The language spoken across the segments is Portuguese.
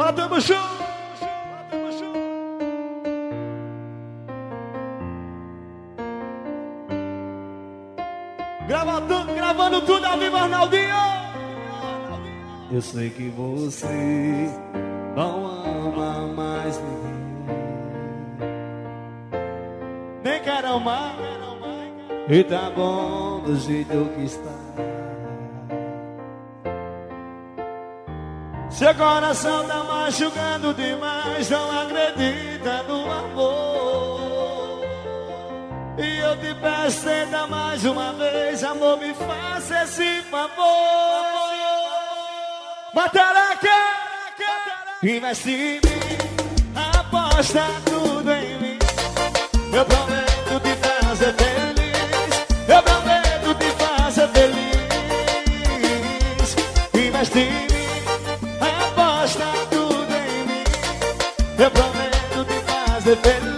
Tamo show! Gravando, gravando tudo ao vivo, Arnaldinho! Eu sei que você não ama mais ninguém. Nem quero amar. E tá bom do jeito que está. Seu coração tá machucando demais, não acredita no amor. E eu te peço, tenta mais uma vez, amor, me faça esse favor. Mataraca, investe em mim, aposta tudo em mim. Eu prometo te fazer feliz, te fazer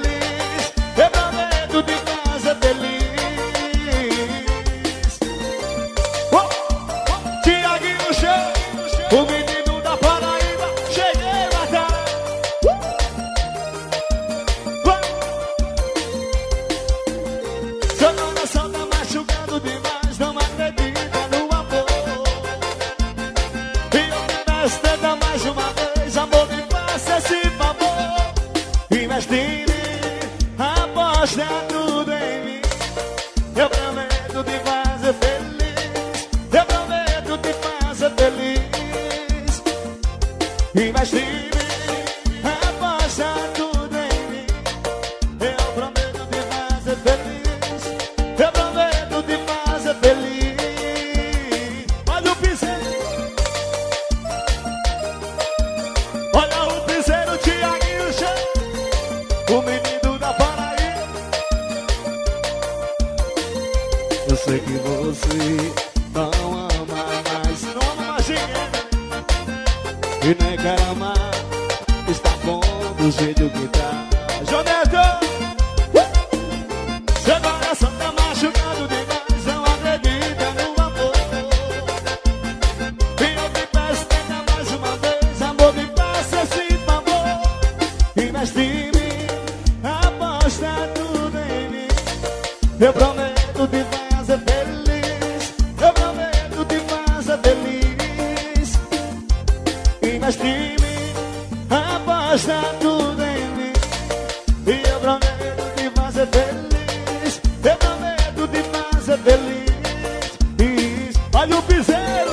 piseiro,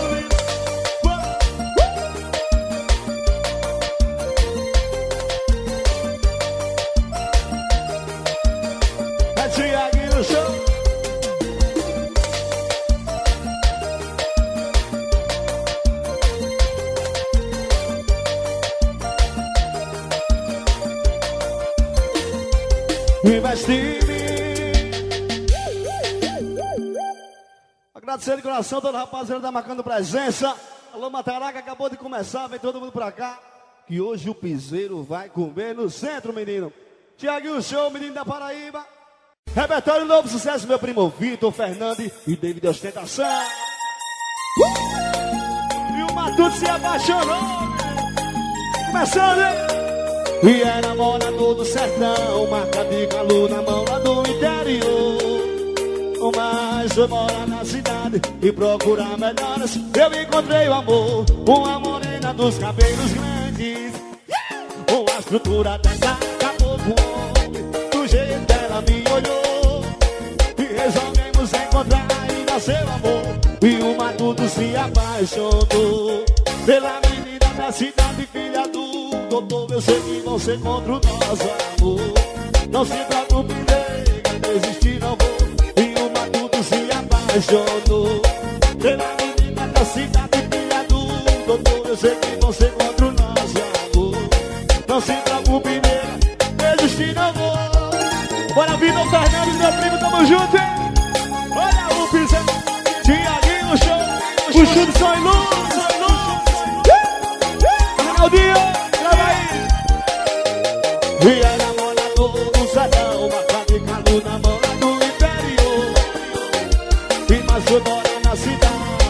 Agradecer de coração toda a rapaziada da marcando presença. Alô, Mataraca, acabou de começar, vem todo mundo pra cá. Que hoje o piseiro vai comer no centro, menino. Tiaguinho Show, menino da Paraíba. Repertório novo sucesso, meu primo Vitor Fernandes e David Ostentação. E o Matuto se apaixonou. Começando? E era morador do sertão, marca de calor na mão lá do interior. Mas foi morar na cidade e procurar melhoras. Eu encontrei o amor, uma morena dos cabelos grandes. Uma estrutura dessa acabou com o homem, do jeito que ela me olhou. E resolvemos encontrar e nasceu amor. E o matuto se apaixonou pela menina da cidade, filha do doutor. Eu sei que você contra o nosso amor. Não se preocupe, nega, desistir não se apaixonou pela menina da cidade, filha do doutor. Eu sei que você contra o nosso amor. Não se preocupe, nega, desistir não vou. Bora, Vitor Fernandes, meu primo, tamo junto, hein? Olha o piseiro, Tiaguinho, show, o chute só em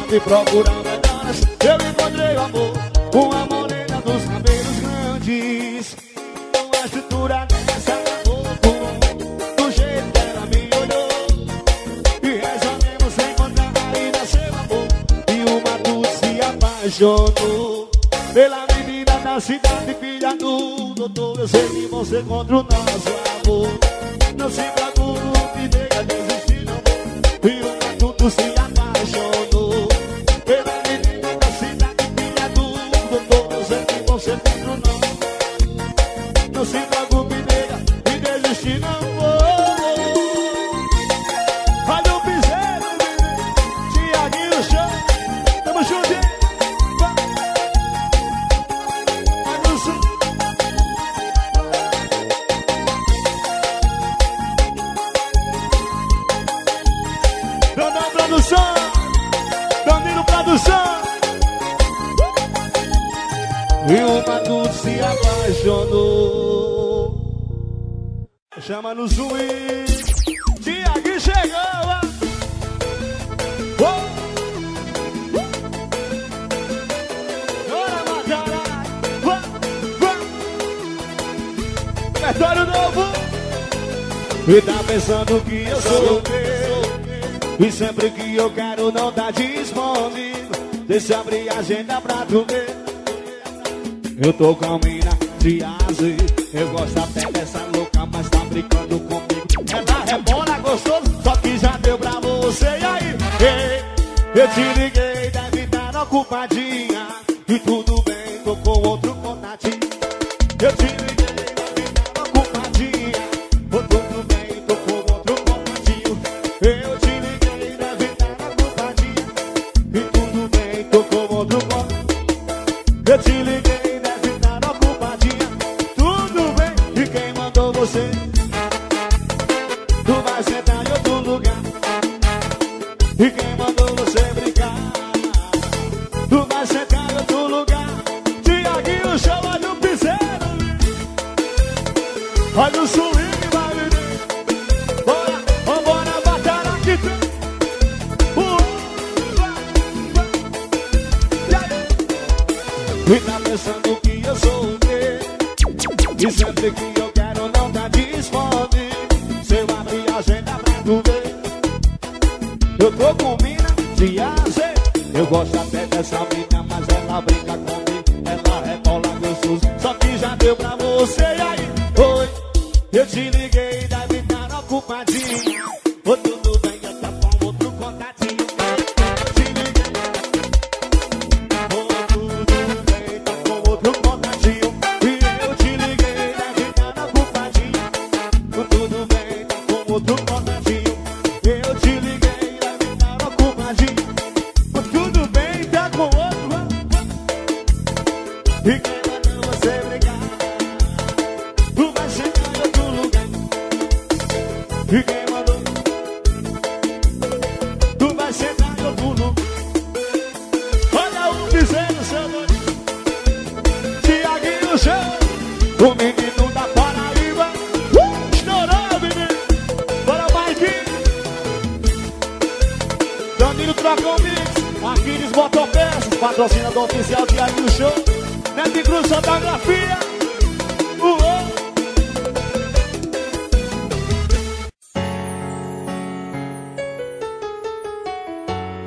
sempre procurando melhoras Eu encontrei o amor Uma morena dos cabelos grandes. Com a estrutura dessa boca Do jeito que ela me olhou. E resolvemos encontrar e nasceu amor. E o Mato se apaixonou Pela menina da cidade Filha do doutor. Eu sei que você encontra o nosso amor. Não se preocupe, nega, desistir não. E o Mato se apaixonou apaixonou. Chama no swing, Tiago chegou. Repertório novo. E tá pensando que eu sou E sempre que eu quero não tá disponível. Deixa eu abrir a agenda pra tu ver. Eu tô com a mina friase Eu gosto até dessa louca, mas tá brincando comigo. Ela rebola gostoso, só que já deu pra você. E aí, ei, eu te liguei, deve estar ocupadinha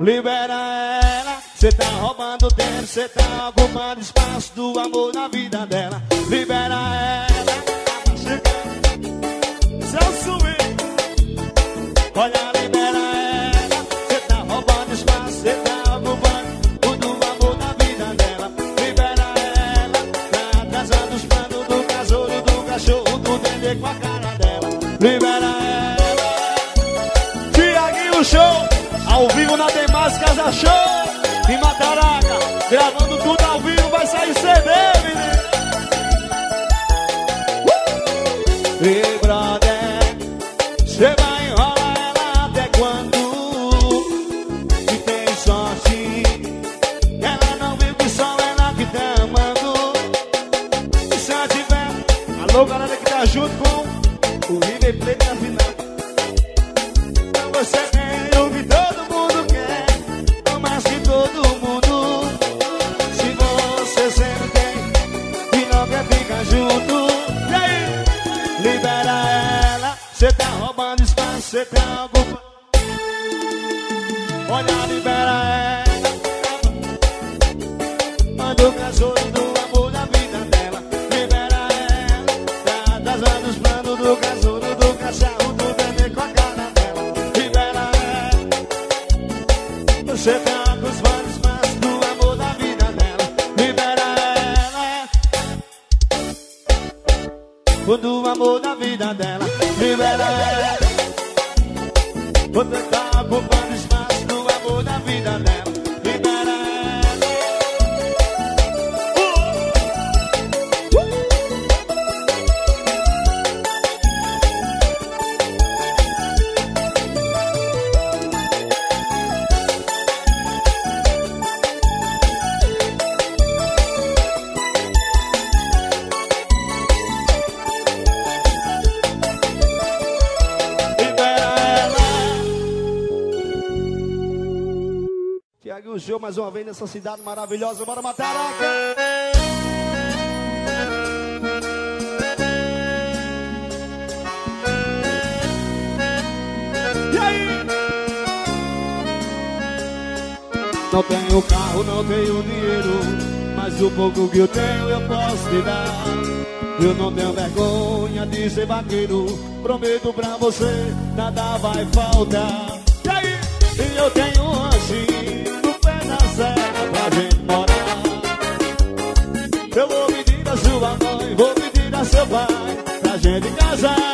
libera ela. Você tá roubando tempo, você tá ocupando espaço do amor na vida dela. Libera ela. Celso Olha, gravando nessa cidade maravilhosa. Bora matar E aí? Não tenho carro, não tenho dinheiro, mas o pouco que eu tenho eu posso te dar. Eu não tenho vergonha de ser vaqueiro, prometo pra você, nada vai faltar. E aí? E eu tenho gente morar. Eu vou pedir a sua mãe, vou pedir a seu pai, pra gente casar.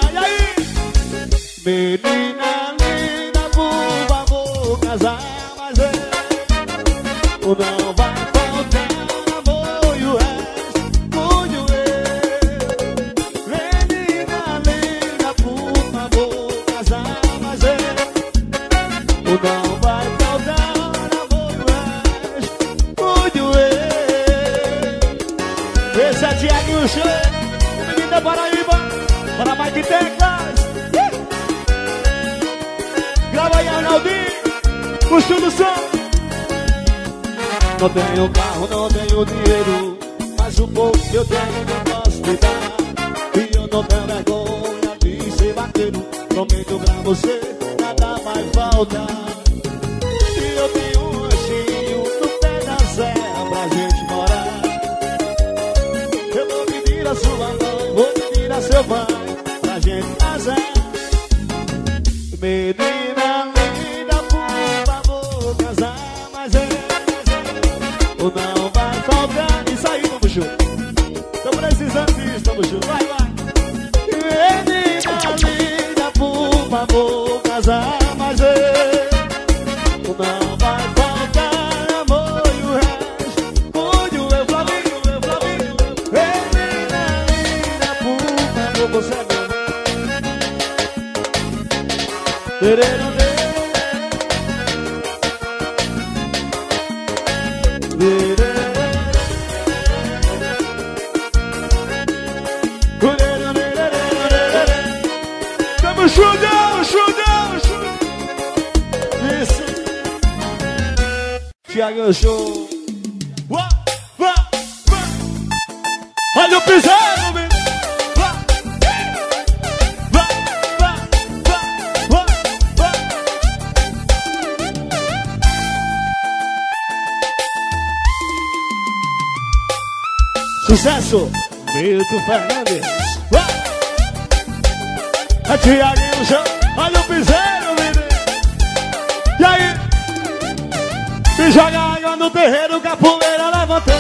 E joga água no terreiro, capoeira levantou.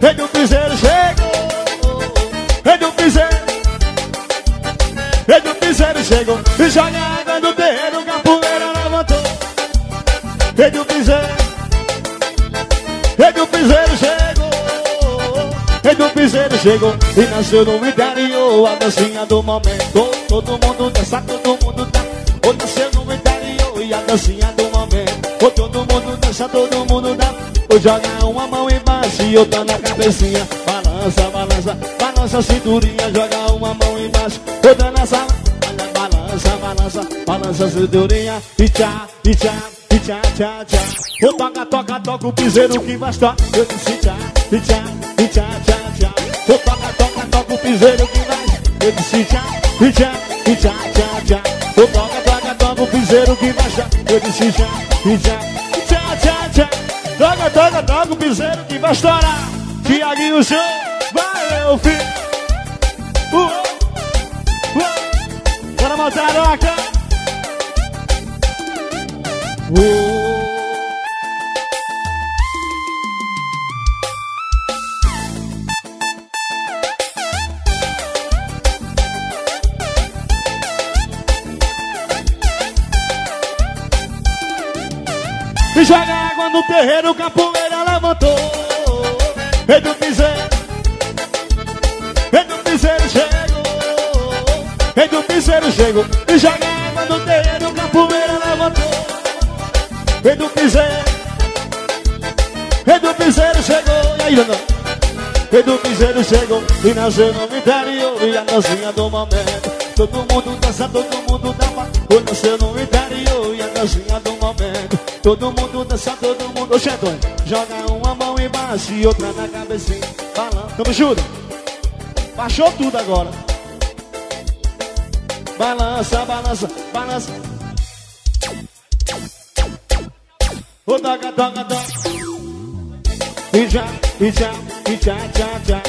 Rei do piseiro chegou. Rei do piseiro. Rei do piseiro chegou. E joga água no terreiro, capoeira levantou. Rei do piseiro. Rei do piseiro chegou. Rei do piseiro chegou. E nasceu no interior oh, a dancinha do momento. Todo mundo dança, todo mundo tá. dança. Ou nasceu no interior oh, e a dancinha do momento. Ou todo balança, todo mundo dá. Ou joga uma mão embaixo e outra na cabecinha. Balança, balança, balança a cinturinha. Joga uma mão embaixo, outra na sala. Balança, balança, balança a cinturinha. E tchá, e tchá, e tchá, tchá, tchá. Ou toca, toca, toca o piseiro que bastou. Eu disse tchá, e tchá, e tchá, tchá, tchá. Ou toca, toca, toca o piseiro que vai. Eu disse tchá, e tchá, e tchá, tchá, tchá. Ou toca, toca, toca o piseiro que baixa. Eu disse já, e tchá tchá, tchá, tchá. Toca, toca, toca o piseiro que vai estourar. Tiaguinho Show, vai meu filho. Uh, uh. Bora, Montaroca. Uh. Joga água no terreiro, capoeira levantou. Rei do piseiro, rei do piseiro chegou. Rei do piseiro chegou. E joga água no terreiro, capoeira levantou. Rei do piseiro, rei do piseiro chegou. E aí, Danão? Rei do piseiro chegou e nasceu no interior E a dancinha do momento Todo mundo dança, todo mundo dança O nasceu no interior e a dancinha do momento Todo mundo dança, todo mundo Oxe, Antônio, joga uma mão embaixo e outra na cabecinha Balança, tamo junto. Baixou tudo agora. Balança, balança, balança. O toca, toca, toca. E já, e já, e já, já, já.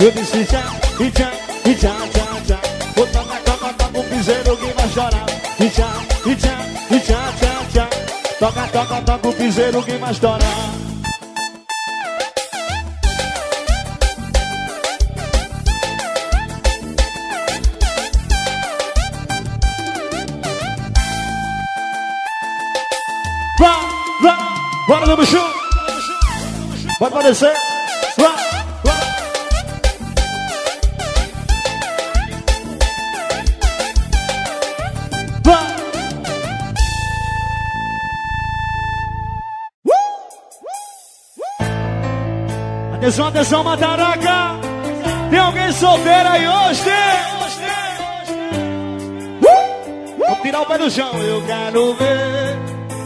Eu disse já, e já, e já, já, já piseiro que vai chorar E já, e já, e já, já, já Toca, toca, toca o piseiro que vai estourar Vá, vá, bora no bicho. Pode aparecer. Atenção, atenção, Mataraca. Tem alguém solteiro aí hoje? Uh! Vamos tirar o pé do chão. Eu quero ver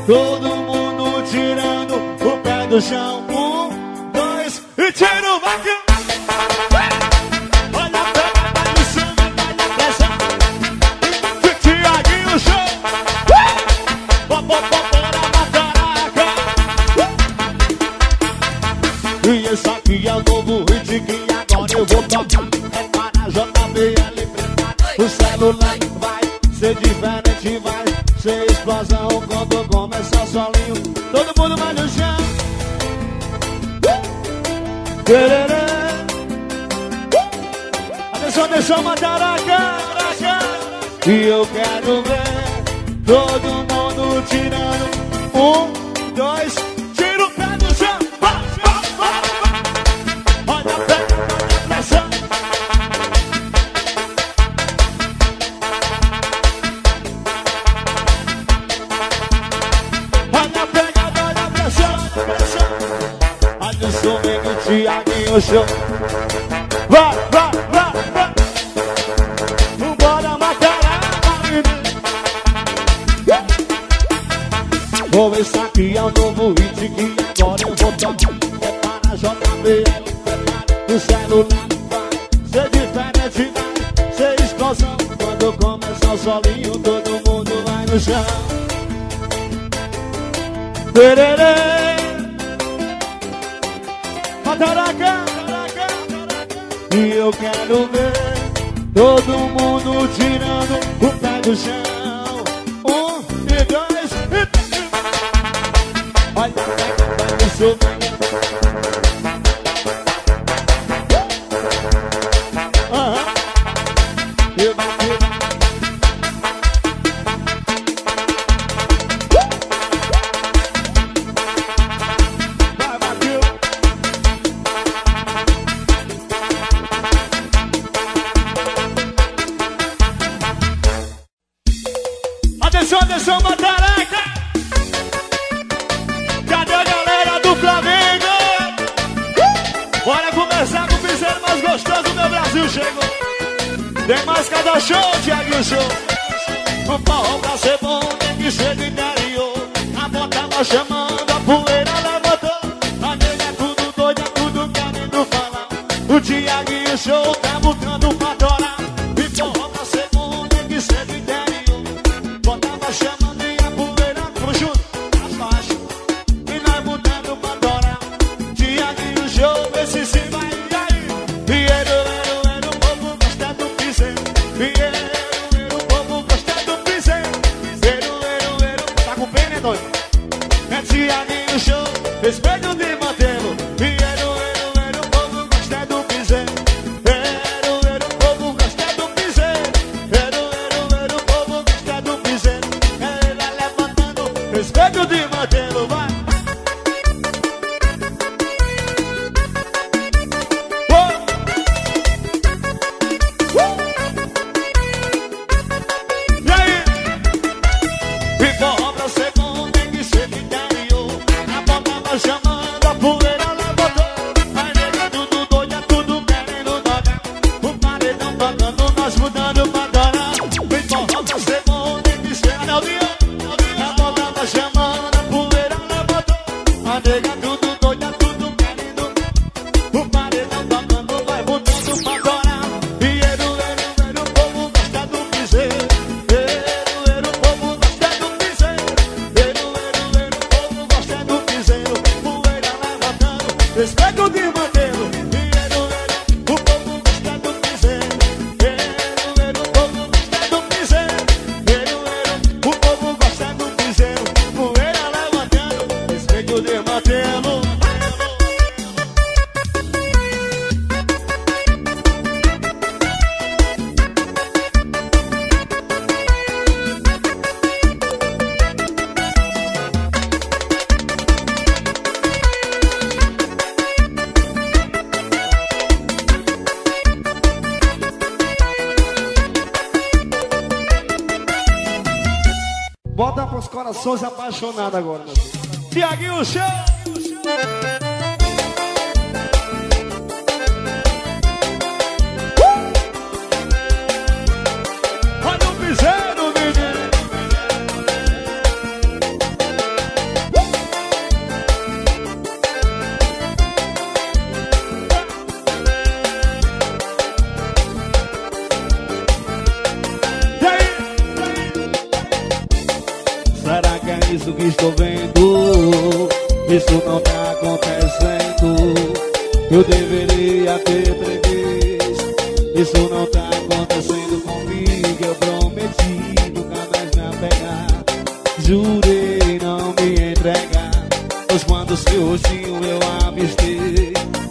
todo mundo tirando o pé do chão. Um, dois e tira o vaca. Olha a E eu quero ver todo mundo tirando. Um, dois, tira o pé do chão. Vai, vai, vai. Olha a pé, pressão. Olha a pegada, olha a pressão, pressão. Olha o swing do Thiaguinho Show. Tererê. Mataraca. E eu quero ver todo mundo tirando o pé do chão. lutando pra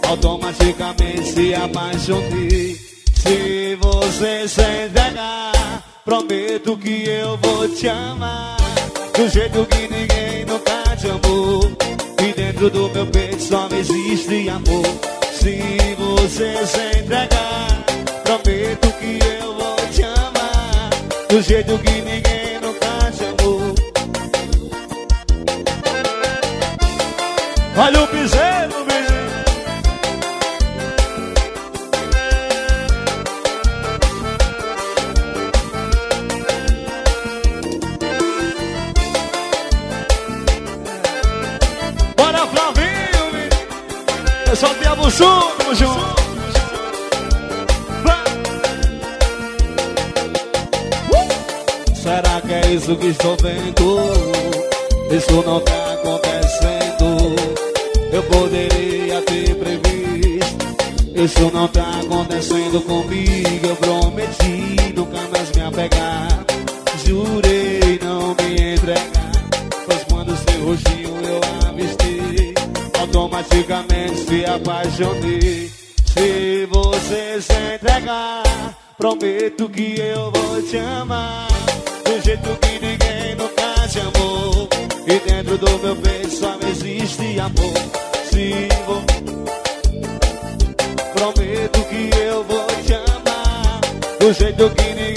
automaticamente se apaixonei. Se você se entregar, prometo que eu vou te amar. Do jeito que ninguém nunca te amou. E dentro do meu peito só existe amor. Se você se entregar, prometo que eu vou te amar. Do jeito que ninguém nunca te amou. Olha o piseiro! Tamo junto, tamo junto. Uh. Será que é isso que estou vendo? Isso não tá acontecendo. Eu poderia ter previsto. Isso não tá acontecendo comigo. Eu prometi nunca mais me apegar. Jurei não me entregar. Mas quando seu rostinho eu avistei automaticamente se apaixonei. Se você se entregar, prometo que eu vou te amar. Do jeito que ninguém nunca te amou. E dentro do meu peito só existe amor. Se você prometo que eu vou te amar. Do jeito que ninguém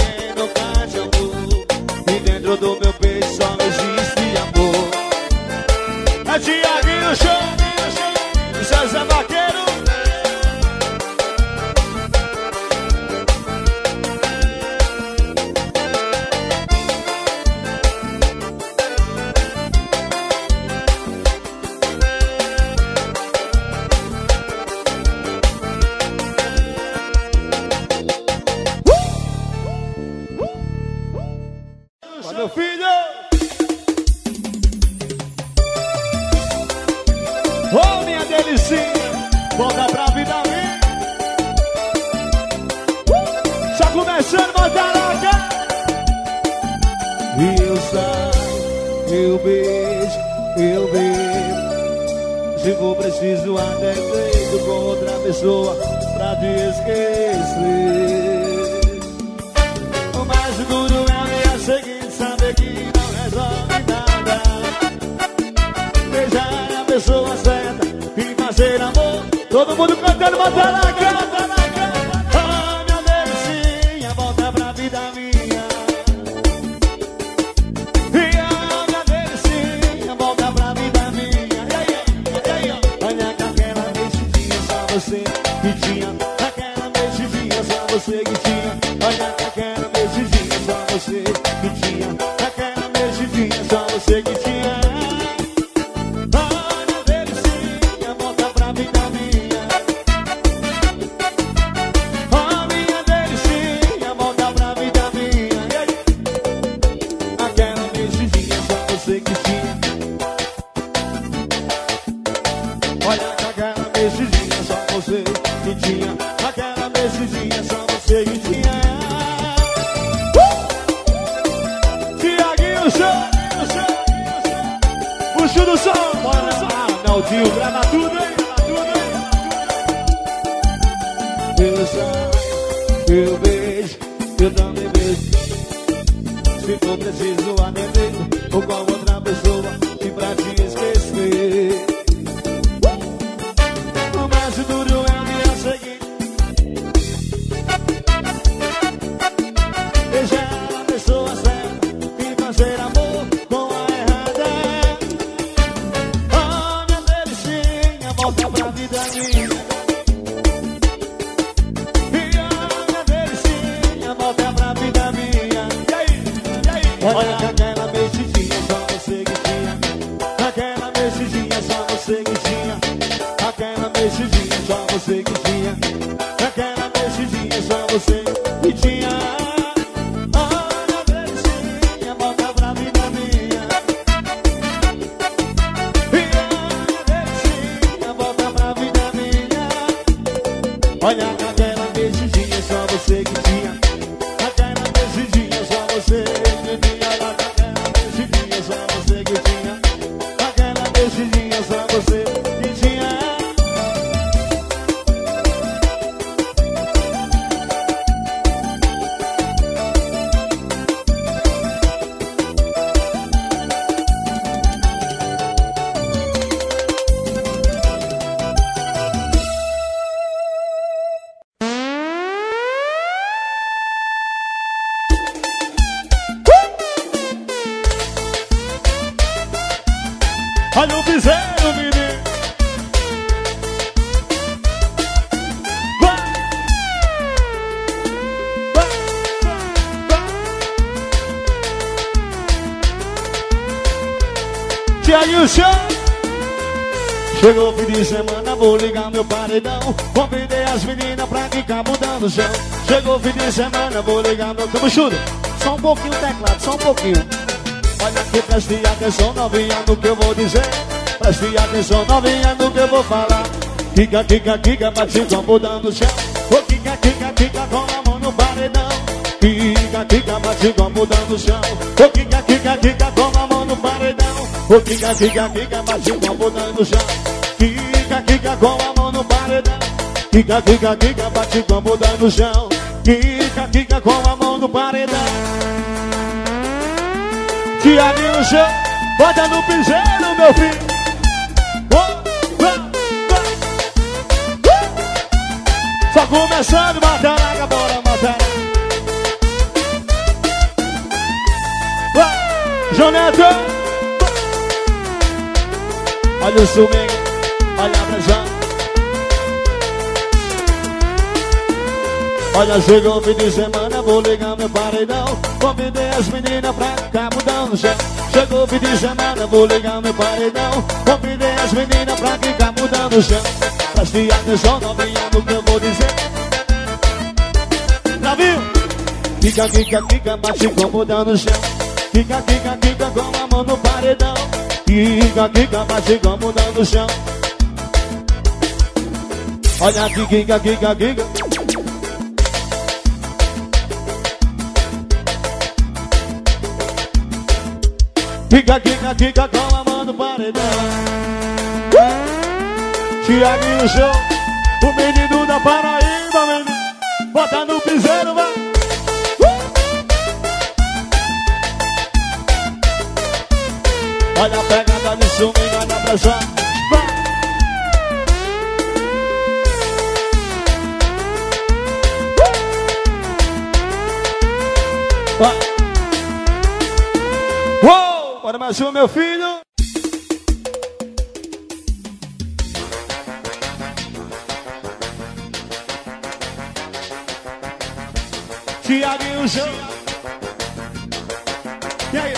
Chegou o paredão. Convidei as meninas pra ficar mudando o chão. Chegou o fim de semana, vou ligar meu... Tamo Só um pouquinho teclado, só um pouquinho. Olha aqui, preste atenção novinha no que eu vou dizer. Preste atenção novinha no que eu vou falar. Kika, kika, kika, com mudando o chão. Ô kika, kika, kika, com a mão no paredão. Kika, kika, com mudando o chão. Ô kika, kika, kika, com a mão no paredão. Ô kika, kika, kika, bate com mudando o chão. Kika, kika com a mão no paredão. Kika, kika, kika, bate com a bunda no chão. Kika, kika com a mão no paredão. Tiaguinho no chão, bota no piseiro, meu filho. Só começando, mataraca, bora, mataraca Neto Olha o suminho olha a pressão Olha, chegou fim de semana, vou ligar meu paredão Convidei as meninas pra ficar mudando chão Chegou fim de semana, vou ligar meu paredão Convidei as meninas pra ficar mudando o chão Preste atenção, novinha, no que eu vou dizer. Já viu? Fica, fica, fica, bate com mudando chão Fica, fica, fica com a mão no paredão Fica, fica, bate com mudando chão Olha aqui, giga, giga, giga Giga, giga, giga com a mão no paredão. Tiaguinho Show O menino da Paraíba, menino Bota no piseiro, vai. Olha a pegada de swing, olha a pressão Vai bora mais um, meu filho Tiaguinho Show. E aí?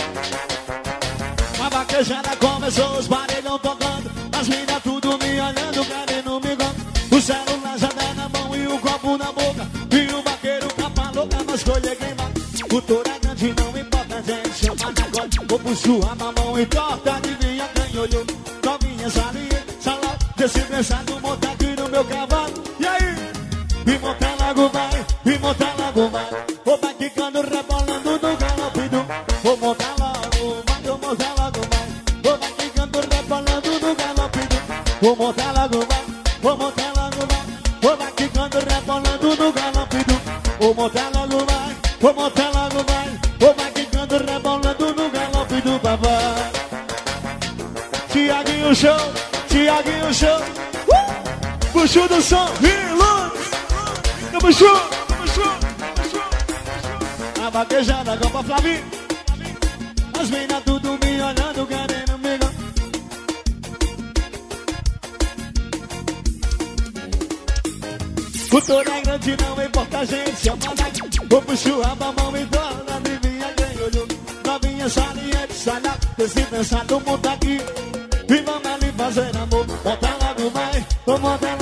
A vaquejada começou, os barulhão tocando. As minas tudo agora. Vou puxar a mamão e torta, adivinha quem olhou. Novinha, salinha, salada. Desse pensado, monta aqui no meu cavalo. E aí? E monta logo vai, e monta logo vai Vou vai quicando, rebolando no galope do Vou montar logo vai, vou montar logo vai Vou vai rebolando no galope do Vou montar logo vai, vou montar logo vai Vou vai rebolando no galope do Vou montar logo vai, vou montar logo vai Tiaguinho Show, Tiaguinho Show uh! Puxo do som, luz Tamo junto, tamo junto. A vaquejada, Copa Flavinho. As meninas tudo me olhando, querendo me O touro é grande, não importa a gente chama daqui. Vou puxo a mamão e dona, adivinha quem olhou. Novinha sai lá, desse pensado, monta aqui. Vamos fazer amor. Logo vai, vou montar logo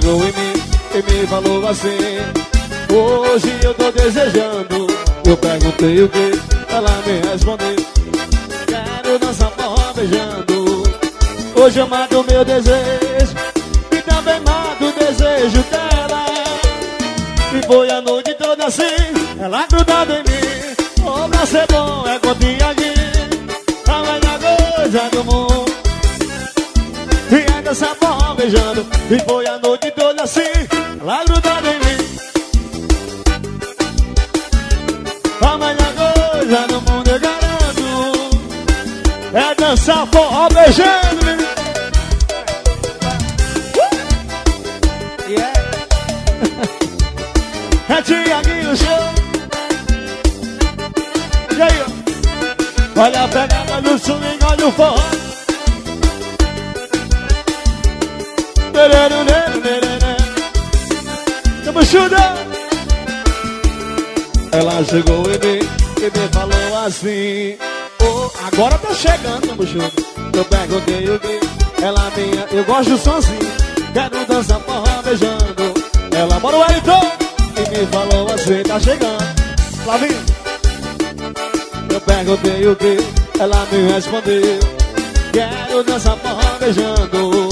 chegou em mim e me falou assim Hoje eu tô desejando Eu perguntei o que Ela me respondeu Quero dançar forró beijando Hoje eu mato meu desejo E também mato o desejo dela e foi a noite toda assim, ela grudada em mim. Oh, pra ser bom é contigo aqui, a melhor coisa do mundo. E ainda essa forma beijando, e foi a noite Agora tá chegando, tamo junto Eu perguntei o que Ela minha, eu gosto do sonzinho Quero dançar forró beijando. Ela, bora o Wellington e me falou assim, tá chegando. Flavinho. Eu perguntei o que Ela me respondeu. Quero dançar forró beijando.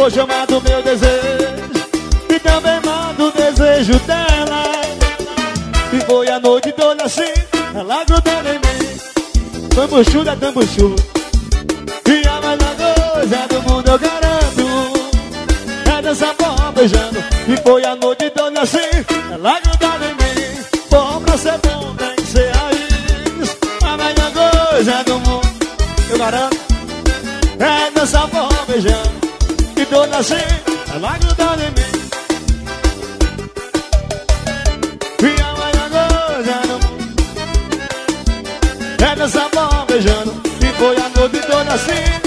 Hoje eu mato meu desejo. E também mato o desejo dela. E foi a noite toda assim. Ela grudando em mim Tambuchu da Tambuchu E a mais goza do mundo eu garanto. É dançar forró beijando. E foi a noite toda assim. É Ela grudada em mim. Forró pra ser bom tem que ser raiz. A mais goza do mundo eu garanto. É dançar forró beijando. E toda assim. É Ela grudada assim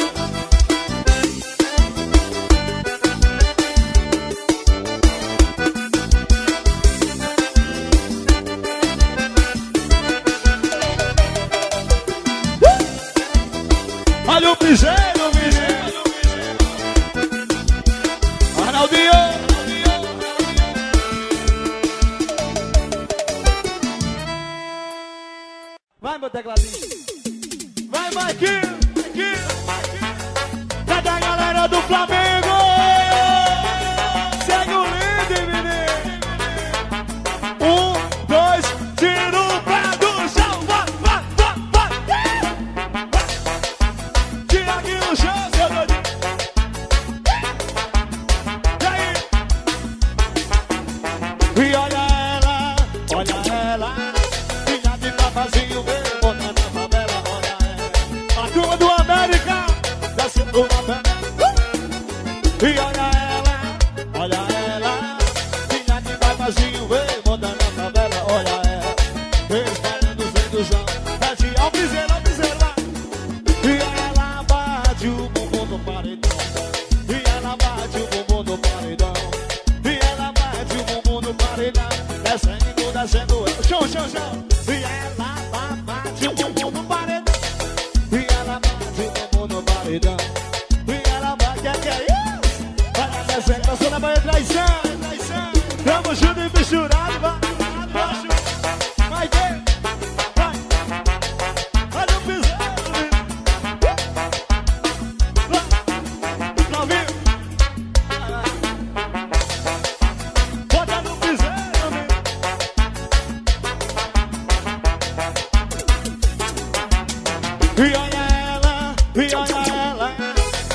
E olha ela, e olha ela,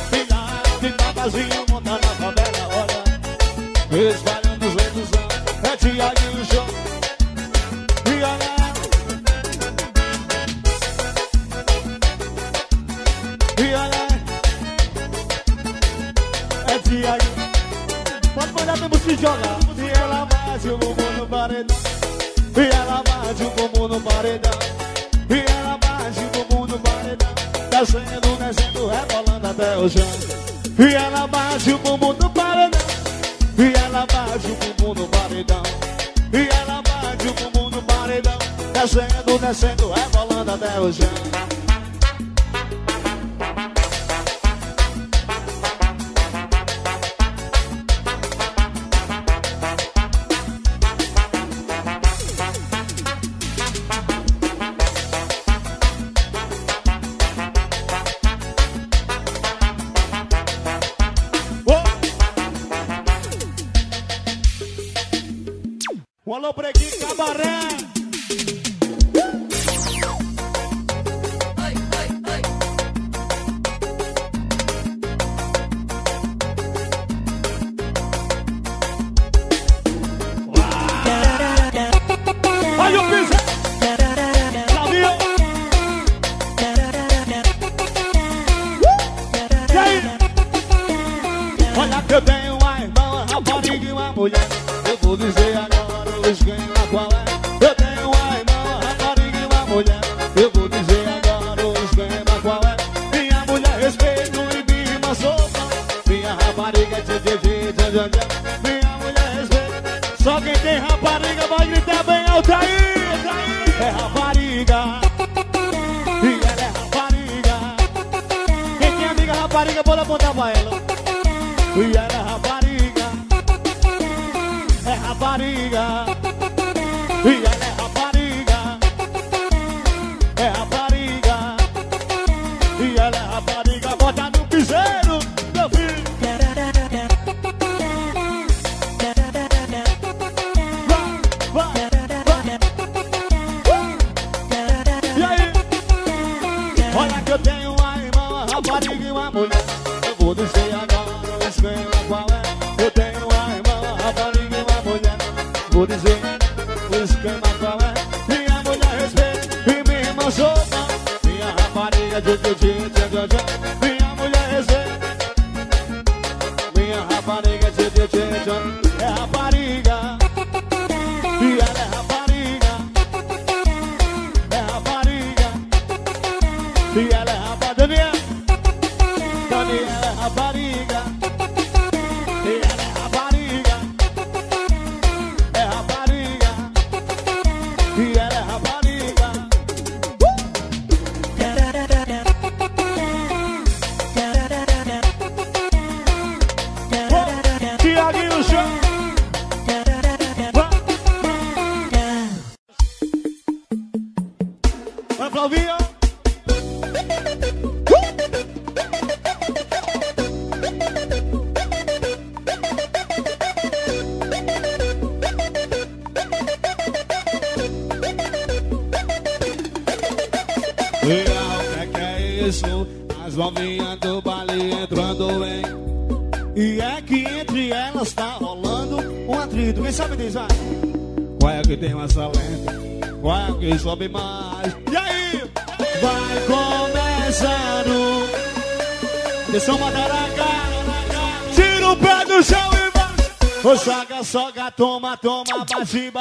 filha de papazinho.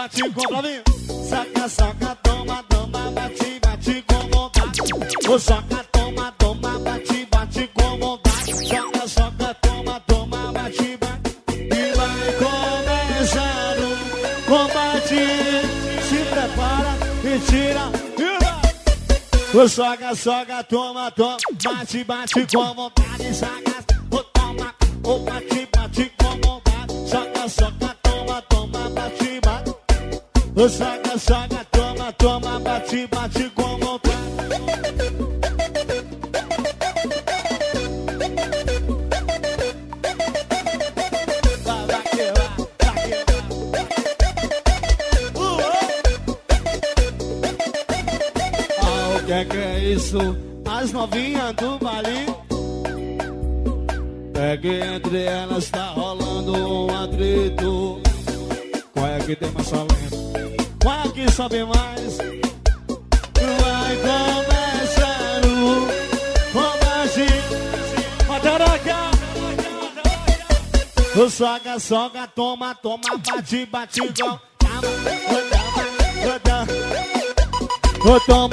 bate com pra mim. Saca, saca, toma, toma, bate, bate com vontade. Oh, saca, toma, toma, bate, bate com vontade. Saca, saca, toma, toma, bate, bate. E vai começando o combate. Se prepara e tira. Oh, soga, soga, toma, toma, bate, bate com vontade. toma, toma, bate, bate igual. Toma, toma,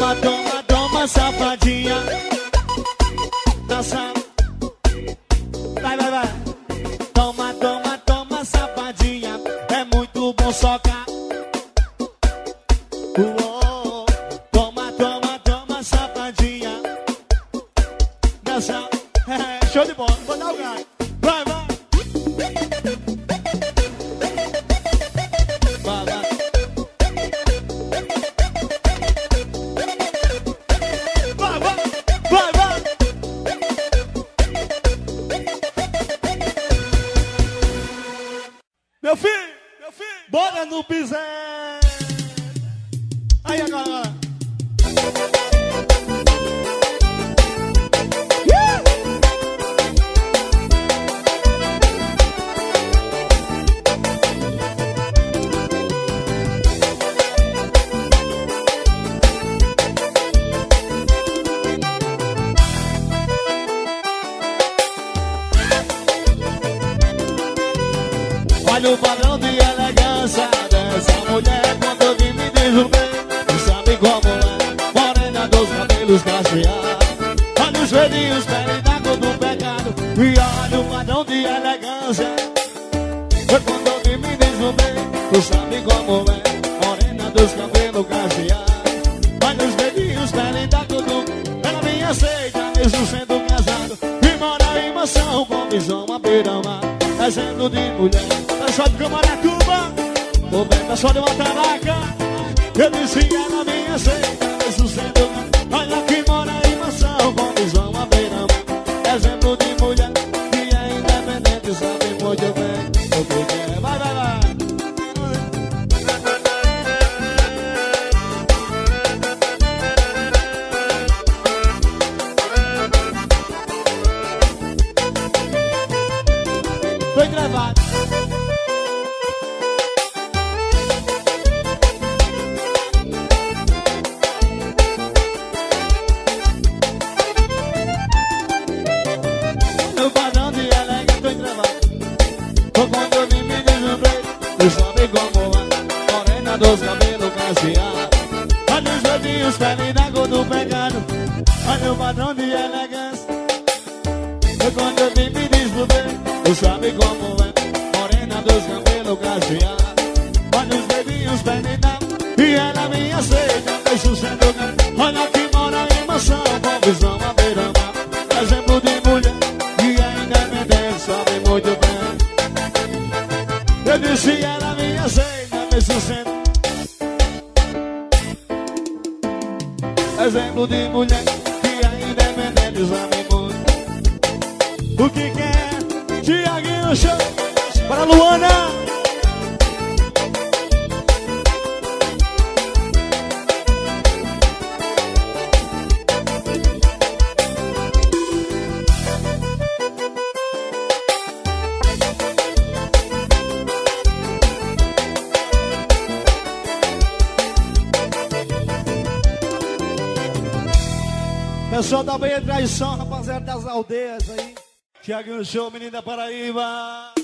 Pessoal da Bahia Traição, rapaziada das aldeias aí. Tiaguinho Show, menino da Paraíba.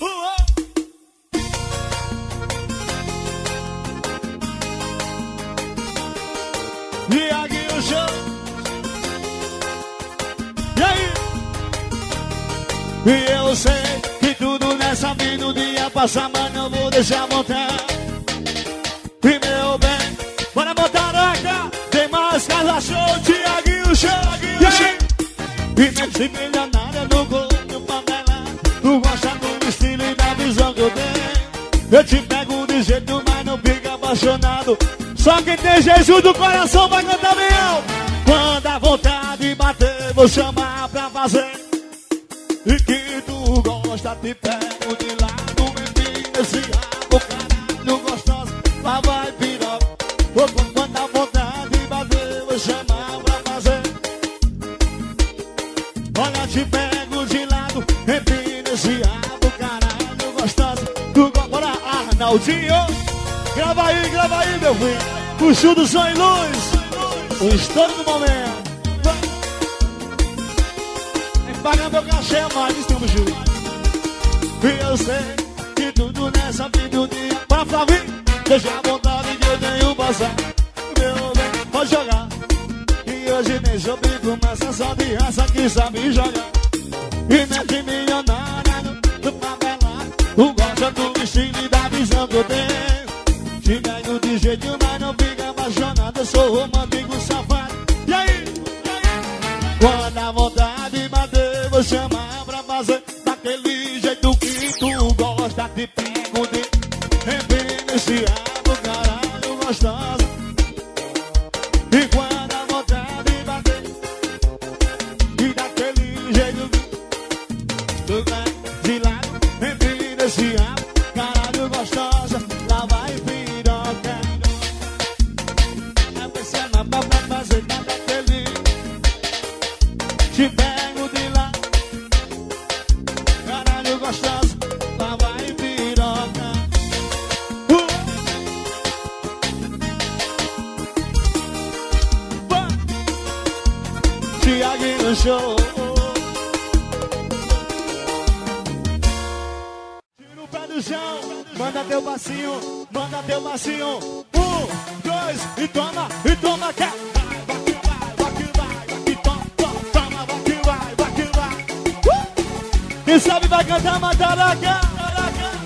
Uh -oh. Tiaguinho Show. E aí? E eu sei que tudo nessa vida um dia passa, mas não vou deixar voltar. E mente milionária no corpo favela Tu gosta do estilo e da visão que eu tenho. Eu te pego de jeito, mas não fica apaixonado. Só quem tem Jesus do coração vai cantar bem Quando a vontade bater, vou chamar pra fazer. E que tu gosta, te pego show do som e luz. O estouro do momento. Tem que pagar meu cachê a mais, estamos juntos. E eu sei Quem sabe vai cantar Mataraca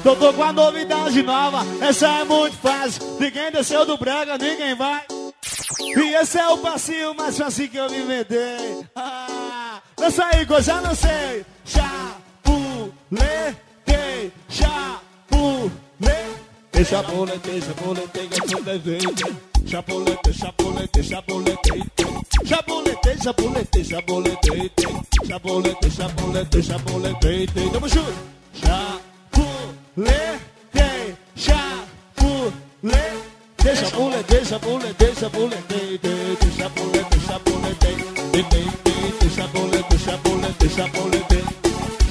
Tô, tô com a novidade nova Essa é muito fácil Ninguém desceu do brega, ninguém vai e esse é o passinho mais fácil que eu me inventei. Ah, aí, que eu já não sei. Chapuletei, chapuletei. Chapuletei, chapuletei, chapuletei. Chapolete, chapolete, chapolete. Chapolete, chapolete, chapolete. Chapolete, chapolete, chapolete. Tamo junto. Chapolete, chapolete, chapolete, chapolete, chapolete. Chapolete, chapolete, chapolete, chapolete.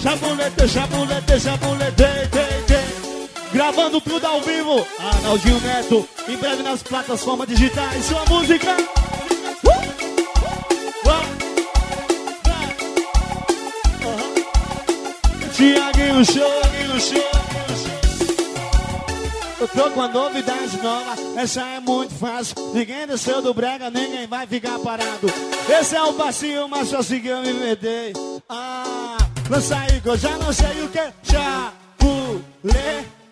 Chapolete, chapolete, chapolete, chapolete. Gravando tudo ao vivo, Arnaldinho Neto, em breve nas plataformas digitais, sua música. Tiaguinho Show, Tiaguinho Show. Eu tô com a novidade nova, essa é muito fácil. Ninguém desceu do brega, ninguém vai ficar parado. Esse é o passinho, mas só que eu me meter. Ah, lança aí que eu já não sei o que. Chapuletei, chapuletei.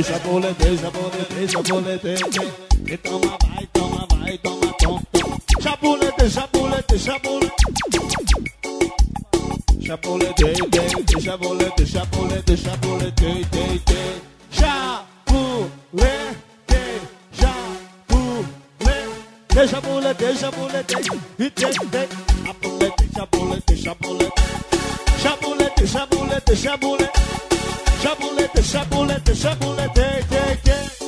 Deixa boletei, deixa boletei, deixa boletei. E toma, vai, toma, vai, toma, toma. Chapuletei, chapuletei, chapuletei. Chapuletei, tei, chapuletei, chapuletei, chapuletei, tei, tei. Chapuletei, chapuletei. Chapuletei, chapuletei, e tei, tei. Chapuletei, chapuletei, chapuletei. Chapuletei, chapuletei, chapuletei. Chapuletei, chapuletei, chapuletei, tei,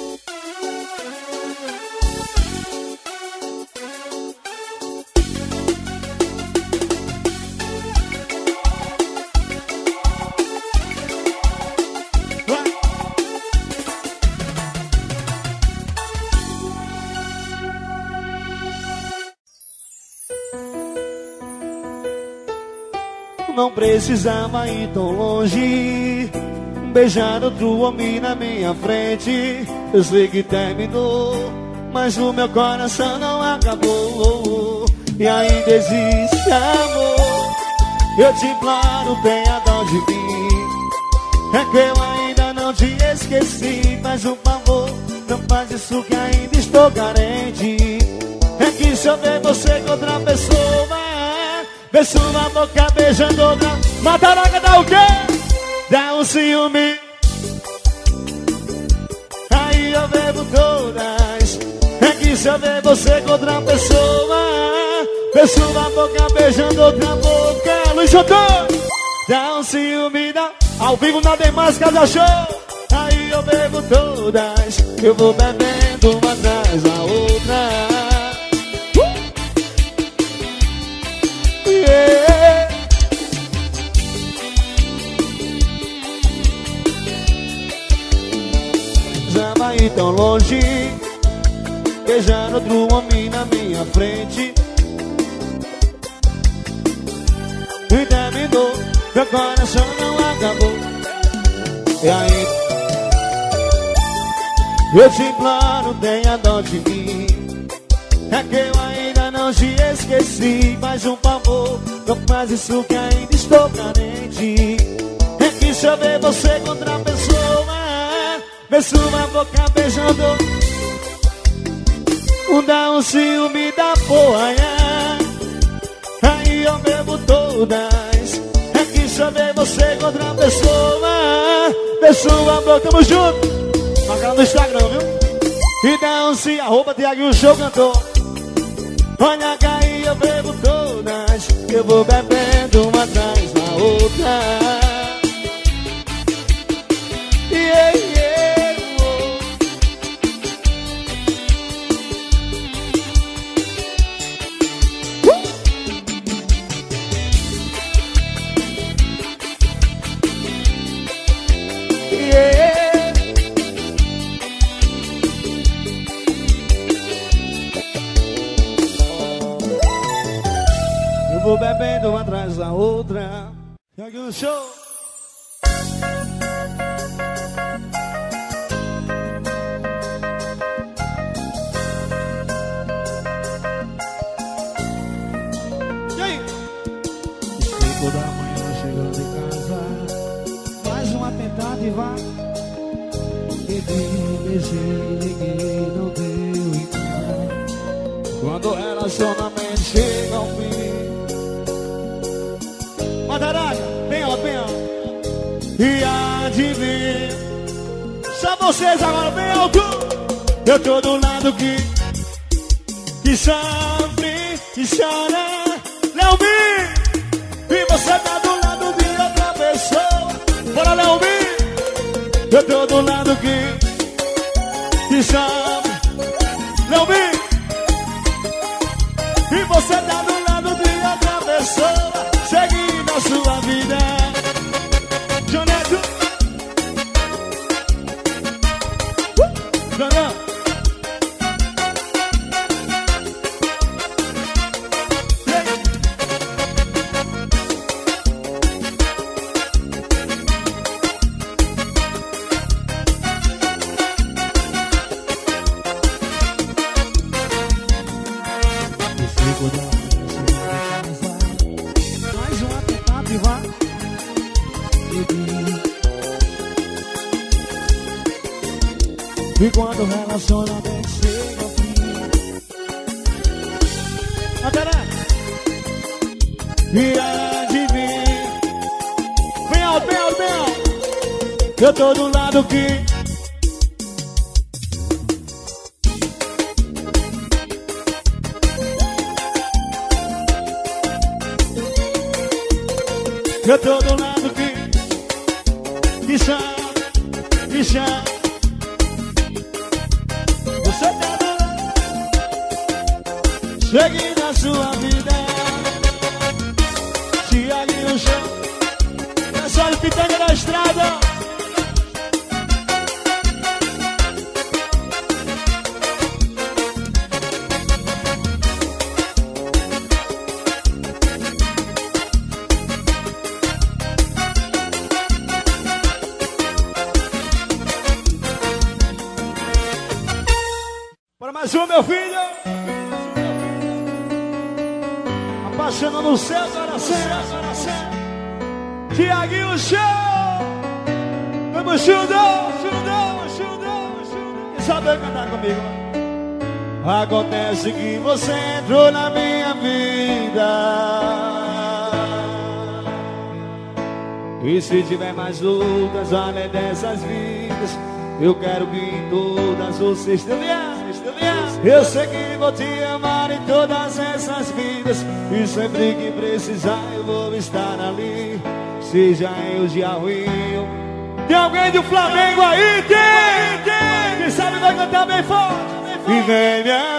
Não precisava ir tão longe. Beijar outro homem na minha frente. Eu sei que terminou Mas o meu coração não acabou. E ainda existe amor. Eu te imploro, tenha dó de mim É que eu ainda não te esqueci Mas um favor, não faz isso que ainda estou carente. É que se eu ver você com outra pessoa Vê sua boca beijando outra. Mataraca dá o quê? Dá um ciúme. Aí eu bebo todas. É que se eu ver você com outra pessoa Vê sua boca beijando outra boca. Luiz Antônio Dá um ciúme, dá Ao vivo na demais casa show. Aí eu bebo todas. Eu vou bebendo uma atrás da outra Vai tão longe Beijando outro homem na minha frente. E terminou Meu coração não acabou. E aí? Eu te imploro, tenha dó de mim. É que eu ainda não te esqueci Mais um favor, não faz isso que ainda estou carente. É que se eu ver você com outra pessoa Vê sua boca beijando. Um Dá um ciúme da porra. Aí eu bebo todas. É que só ver você com outra pessoa. Vê sua boca, tamo junto. Marca no Instagram, viu? E dá um se arroba Tiaguinho Show cantor. Olha cá aí eu bebo todas. Eu vou bebendo uma atrás da outra vou bebendo uma atrás da outra. Jogue um show. E aí? Cinco da manhã chegando em casa. Uma tentativa. Liguei, não deu então. Quando o relacionamento vocês agora bem alto. Eu tô do lado que, que sofre, que chora. Leomi, e você tá do lado de outra pessoa. Bora, Leomi, eu tô do lado que, que sofre. Leomi, e você tá do Se tiver mais outras além dessas vidas, eu quero que em todas vocês tenham. Eu sei que vou te amar em todas essas vidas. E sempre que precisar eu vou estar ali. Seja eu de Arruinho Tem alguém do Flamengo aí? Tem, tem! Quem sabe vai cantar bem forte. E vem minha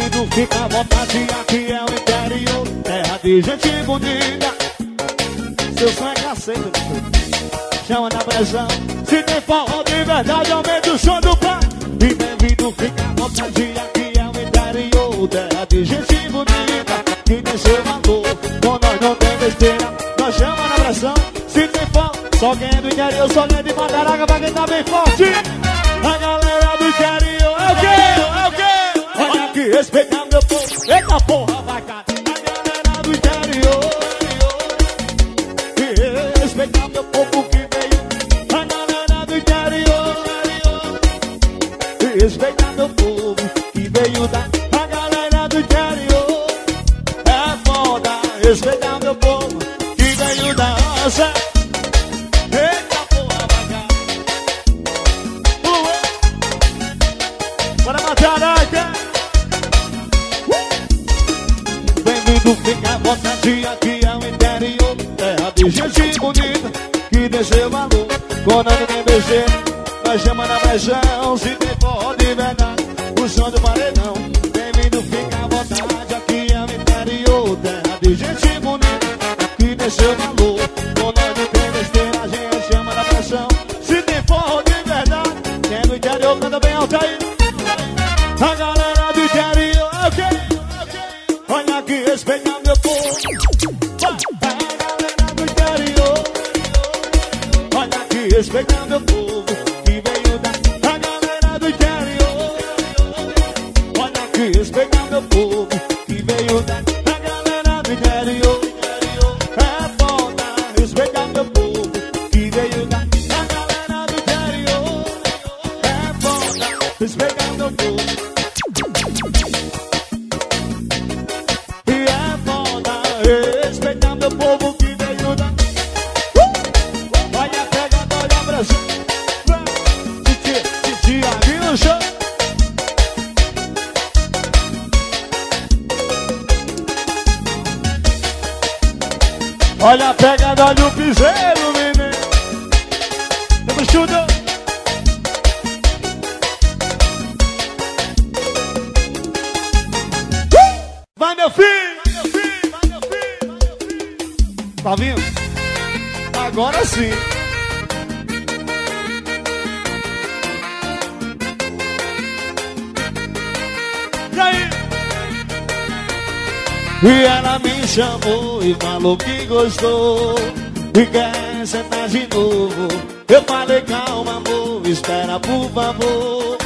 bem-vindo, fica à vontade, aqui é o interior, terra de gente bonita. Seu sonho é cacete, chama na pressão. Se tem forró de verdade, aumenta o som do pá. E bem-vindo, fica à vontade, aqui é o interior, terra de gente bonita. Que tem seu valor, com nós não tem besteira, nós chama na pressão. Se tem forró, só quem é do interior, só quem é de Mataraca, pra quem tá bem forte. A respeitar meu povo. Eita porra, semana mais 11 falou que gostou. E quer sentar de novo? Eu falei, calma amor, espera por favor.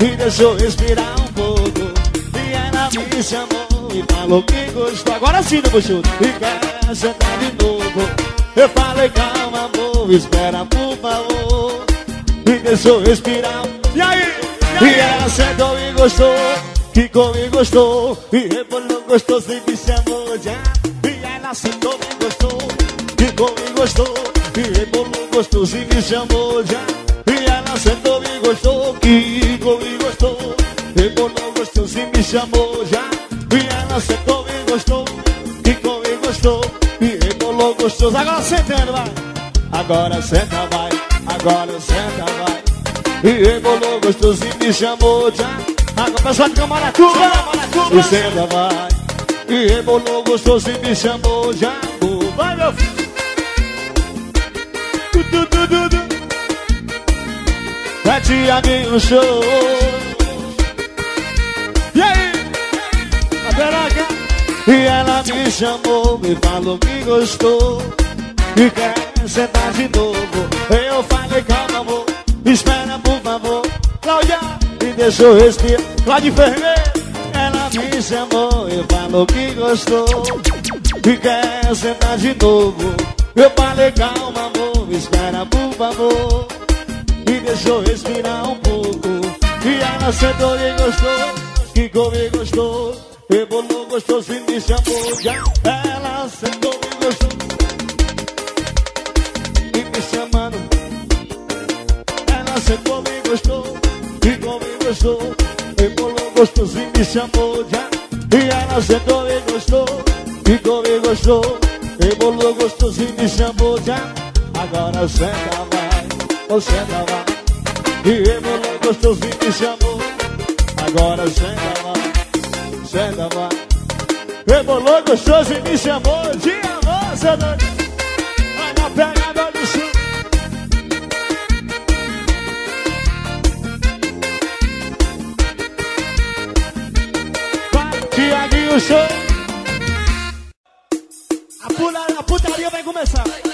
Me deixou respirar um pouco. E ela me chamou e falou que gostou. Agora sim, meu chuto E quer sentar de novo? Eu falei, calma amor, espera por favor. Me deixou respirar E aí? E ela sentou e gostou. Ficou e gostou. E rebolou gostoso e me chamou já E E gostou E rebolou gostoso e me chamou já. E ela sentou e gostou Ficou e gostou. Rebolou gostoso e me chamou já. E ela sentou e gostou Ficou e gostou. E rebolou gostoso. Agora sentando vai. Agora senta vai. Agora senta vai. E rebolou gostoso e me chamou já. Agora pessoal de Camaratuba E senta vai. E rebolou gostoso e me chamou já Du, du, du, du, show. E aí? A E ela me chamou Me falou que gostou. E quer sentar de novo. Eu falei calma amor Espera por favor. Cláudia me deixou respirar. Cláudia enfermeira Ela me chamou e falou que gostou. E quer sentar de novo. Eu falei calma amor me espera por favor. Me deixou respirar um pouco. E ela sentou e gostou. Ficou e gostou Rebolou gostoso e me chamou Já ela sentou e gostou. E me chamando Ela sentou e gostou. Ficou e gostou. Rebolou gostoso e me chamou Já e ela sentou e gostou. Ficou e gostou. Rebolou gostoso e me chamou Já Agora senta vai, você senta vai. E emulou é gostosinho esse chamou Agora senta vai, senta vai. Emulou gostoso e me chamou de amor, seu doninho Vai na pegada do sul. Tiaguinho Show. A, pula, a putaria vai começar.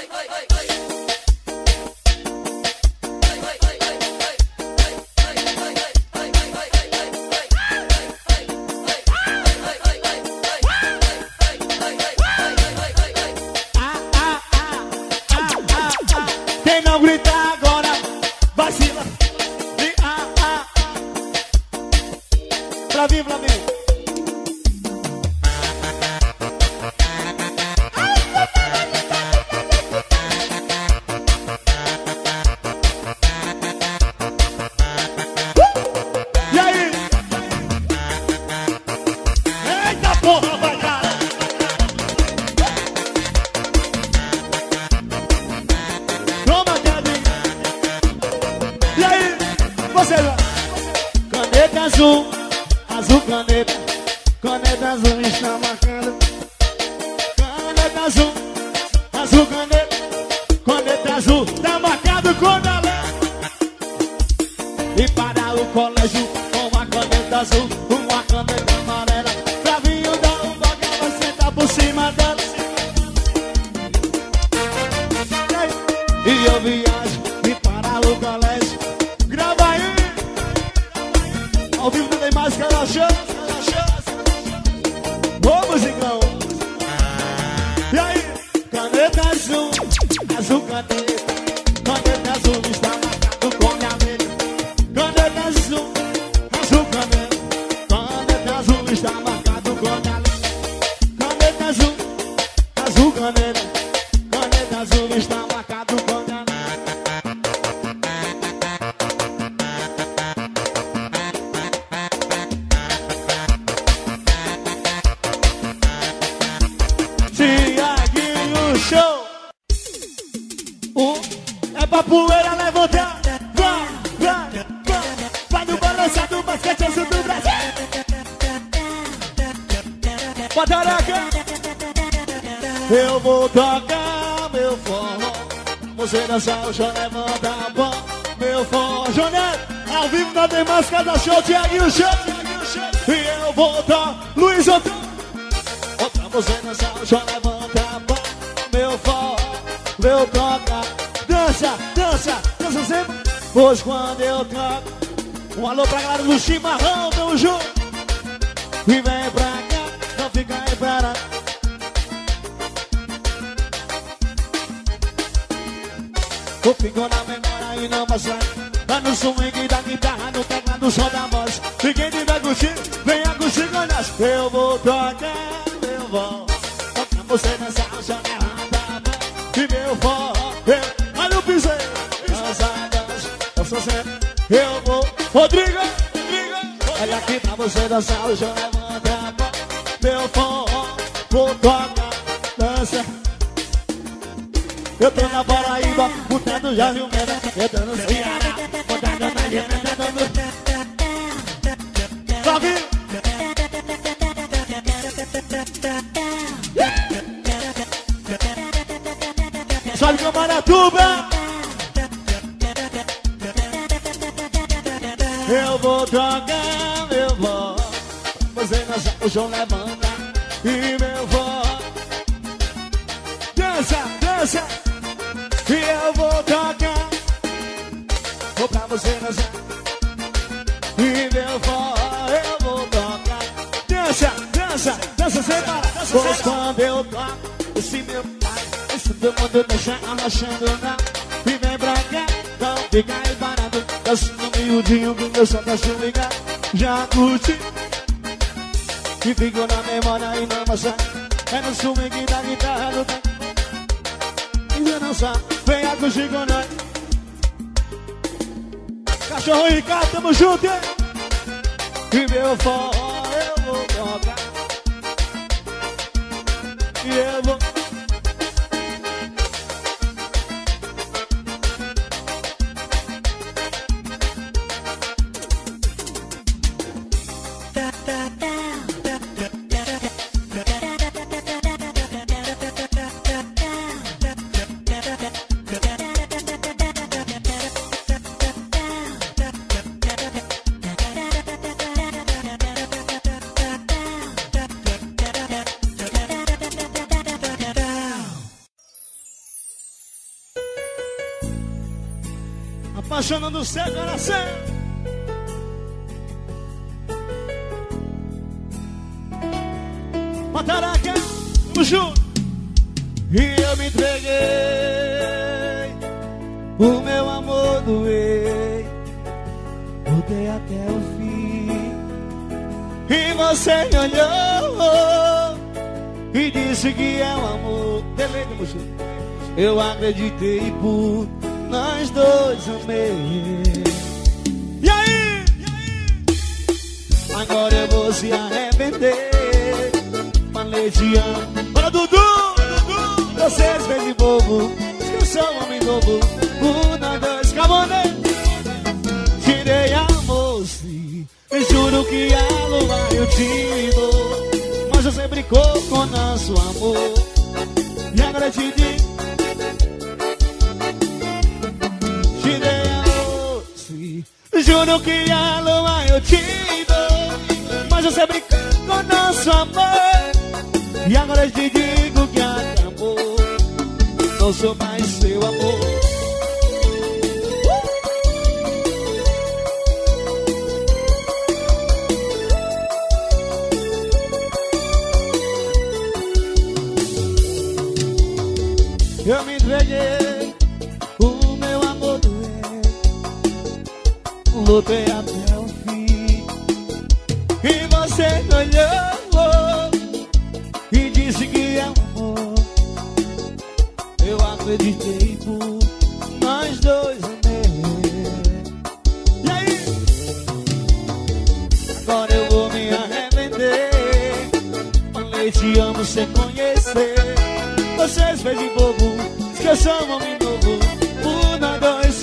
Salve Maratuba! Eu vou drogar meu vó Você dança o João levanta E meu vó. Dança, dança. E eu vou drogar Vou pra você dançar E meu vó Eu vou drogar Dança, dança, dança sem parar Pois quando eu toco Esse meu Todo mundo deixa abaixando na E vem pra cá, não fica aí parado tá Dança no miudinho com meu sapato ligar. Já curti E ficou na memória e não passa É no swing da guitarra do tempo E não sabe, vem a curtir com nós. Cachorro e Ricardo, tamo junto, hein? E meu forró eu vou tocar. E eu vou acreditei por nós dois amei. Eu me entreguei lutei até o fim. E você olhou E disse que é amor. Eu acreditei por nós dois amei E aí? Agora eu vou me arrepender. Falei te amo sem Vocês fez de bobo Esqueçam um homem novo nós dois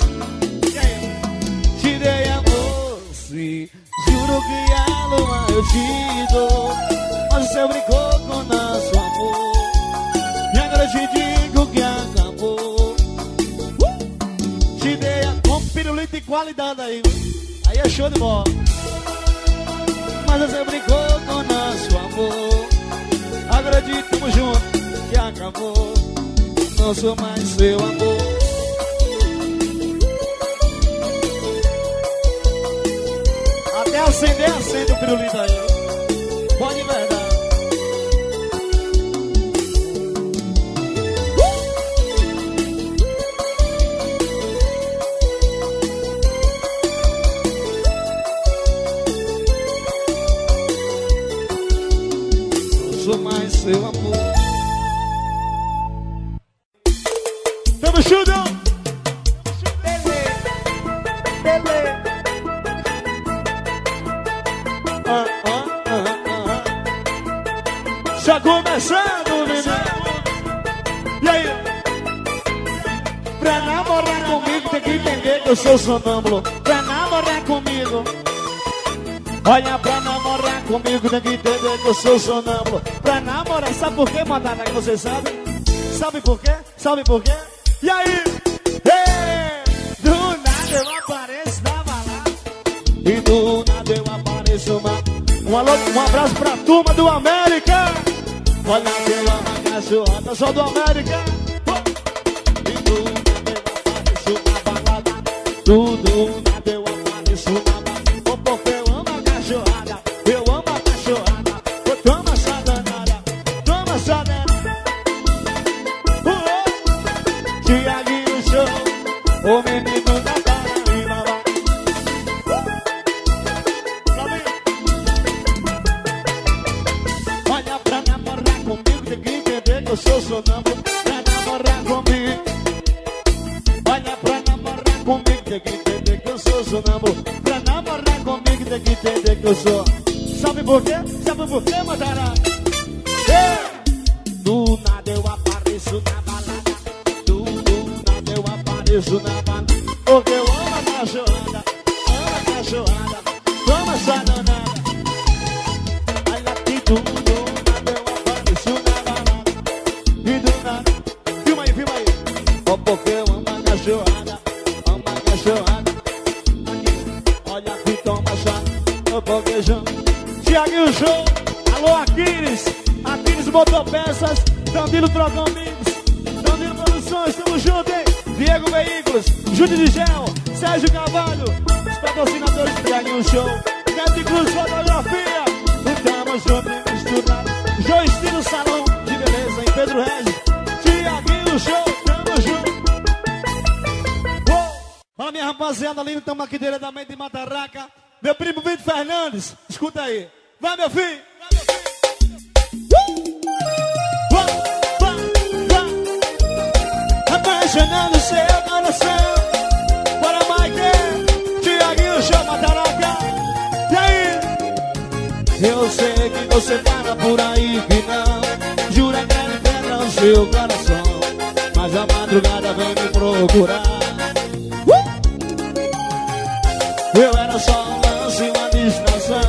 Juro que a lua eu te dou. Mas você brincou com nosso amor. E agora eu te digo que acabou. Uh! Te dei a... com pirulito de qualidade aí. Aí é show de bola. Mas você brincou com nosso amor. Agora tamo junto acabou Não sou mais seu amor acender, acende o pirulito aí. Eu sou sonâmbulo. Pra namorar, sabe por quê, mandada? Que você sabe? Sabe por quê? Sabe por quê? E aí? Ei, do nada eu apareço na balada. E do nada eu apareço uma. Um, alô, um abraço pra turma do América. Olha que eu amo a cachorrada, só do América Sabe por quê? Sabe por quê, Matará? Do nada eu apareço na balada. Do, nada eu apareço na balada. Porque eu amo a cachorrada, amo a cachorrada. Toma essa danada. Lá tem Danilo Trocão Mix, Danilo Produções, tamo junto, hein? Diego Veículos, Júlio de Gel, Sérgio Carvalho, os patrocinadores do Tiaguinho Show, Neto Cruz Fotografia, tamo junto e misturado, João Estilo Salão de Beleza em Pedro Regis, Tiaguinho Show, tamo junto. Uou! Fala minha rapaziada ali, estamos aqui diretamente de Matarraca. Meu primo Vitor Fernandes, escuta aí. Vai, meu filho! Sei que você para por aí que não. Jura que ele pedra o seu coração. Mas a madrugada vem me procurar. Uh! Eu era só um lance, uma distração.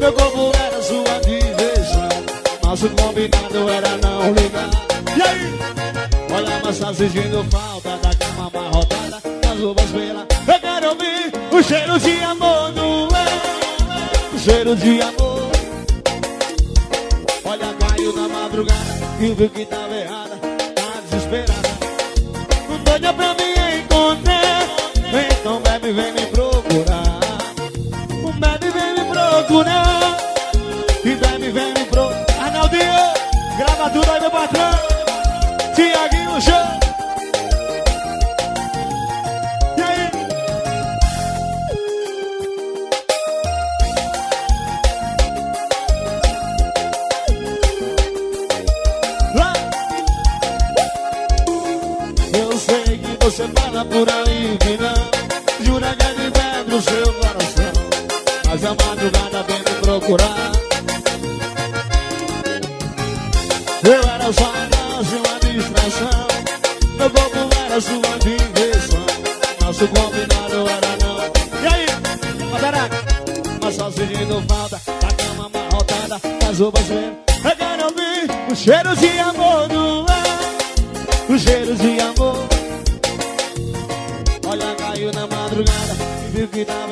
Meu corpo era sua diversão. Nosso combinado era não ligar. E aí? Olha, mas tá sentindo falta da cama amarrotada, das roupas pela. Eu quero ouvir o cheiro de amor ar. O cheiro de amor. Viu que tava errada. Tá desesperada. Doida pra me encontrar. Então bebe, vem me procurar. Bebe, vem me procurar. E bebe, vem me procurar. Arnaldinho, grava tudo aí, meu patrão.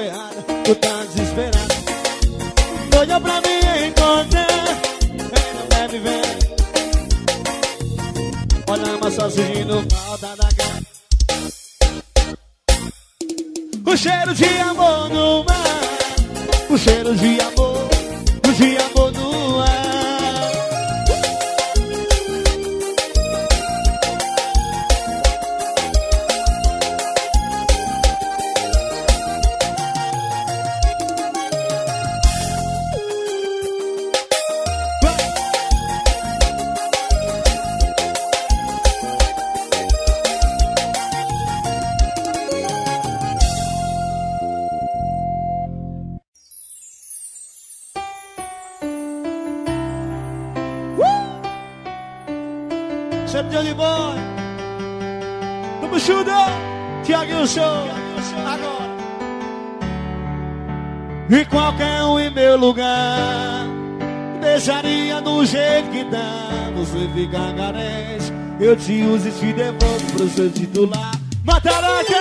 Errada. Tu tá desesperada. Doida pra me encontrar. Não deve ver. Olha, mas sentindo falta da cara. O cheiro de amor no mar. O cheiro de amor. O de amor te uso e te devolvo pro seu titular Mataraca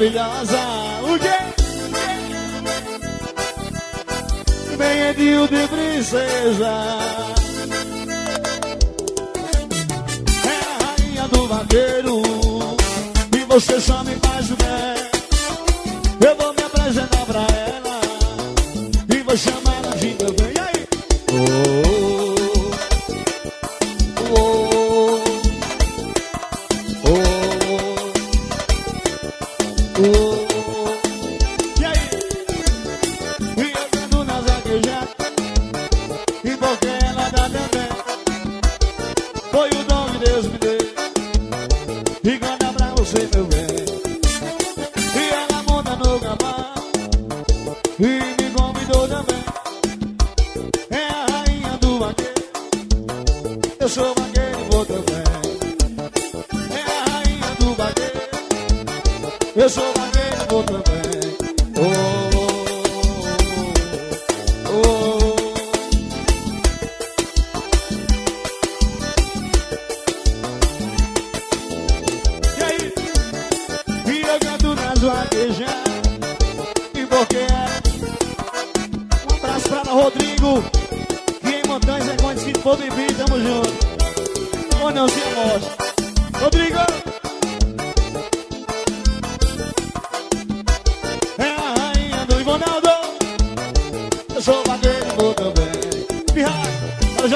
maravilhosa. O quê? dia de princesa. É a rainha do vaqueiro. E você sabe.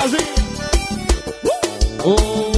sozinho. Uh! Oh.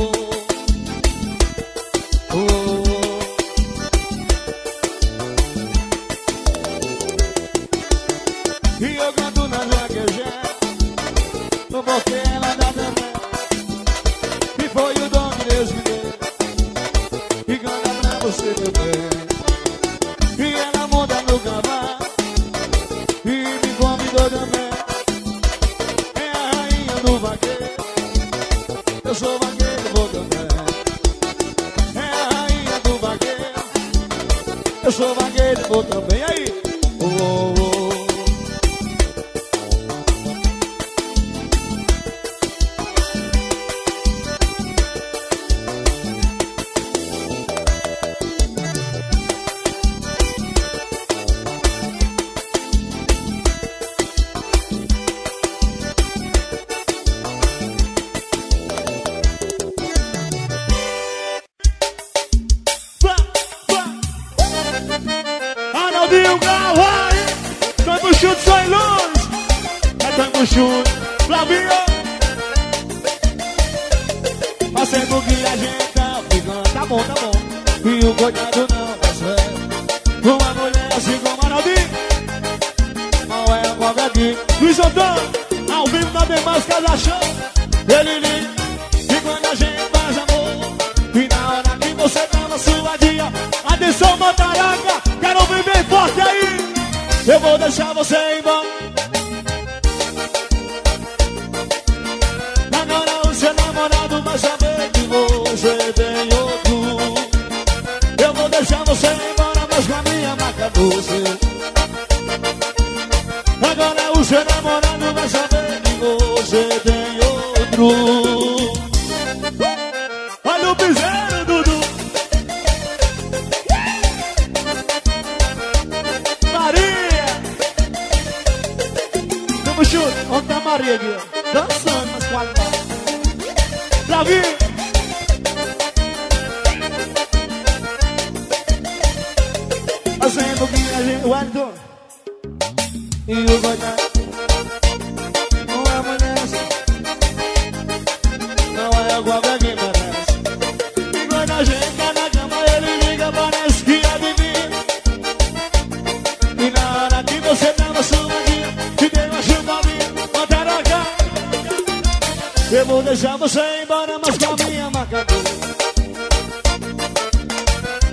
Sei, embora, mas com a minha macaco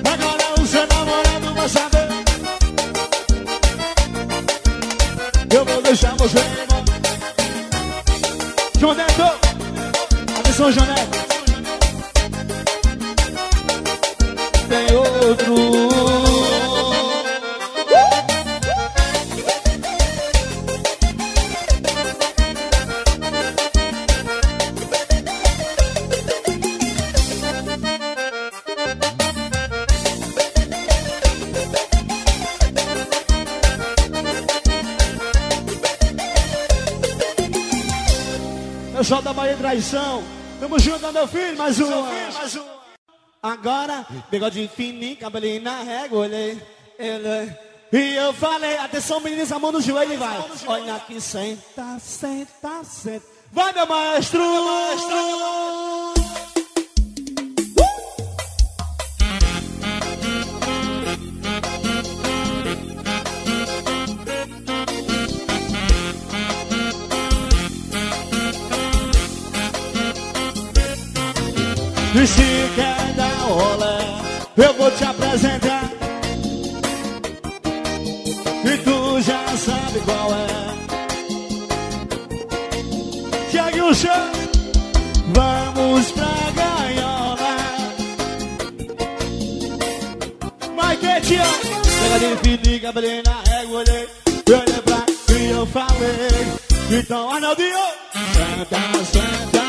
Agora o seu namorado vai saber Eu vou deixar você embora Joneto! Atenção, Joneto! Tamo junto, meu filho, mais um. Agora pegou Agora, bigode fininho, cabelinho na régua, olhei. Ele... E eu falei, atenção meninas, a mão no joelho e vai. Olha aqui, senta, senta, senta. Vai, meu maestro! Vai, meu maestro! Esticada é rola Eu vou te apresentar. E tu já sabe qual é. Tiago o chão Vamos pra gaiola. Pega de infinita, abri na é régua Olhei, olhei pra e eu falei. Então Arnaldinho Senta, senta